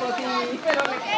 sí, pero me.